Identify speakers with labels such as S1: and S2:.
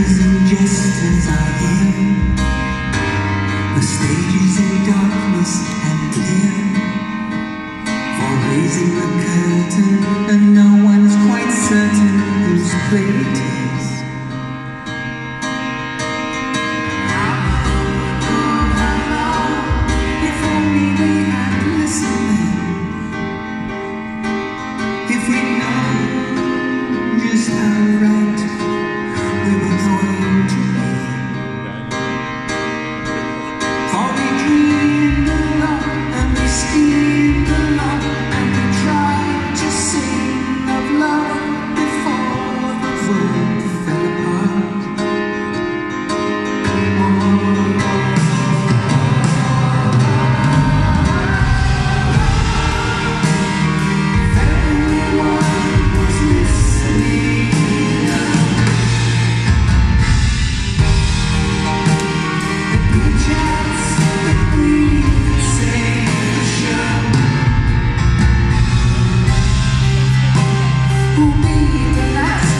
S1: voices gestures I hear The stage is in darkness who be the last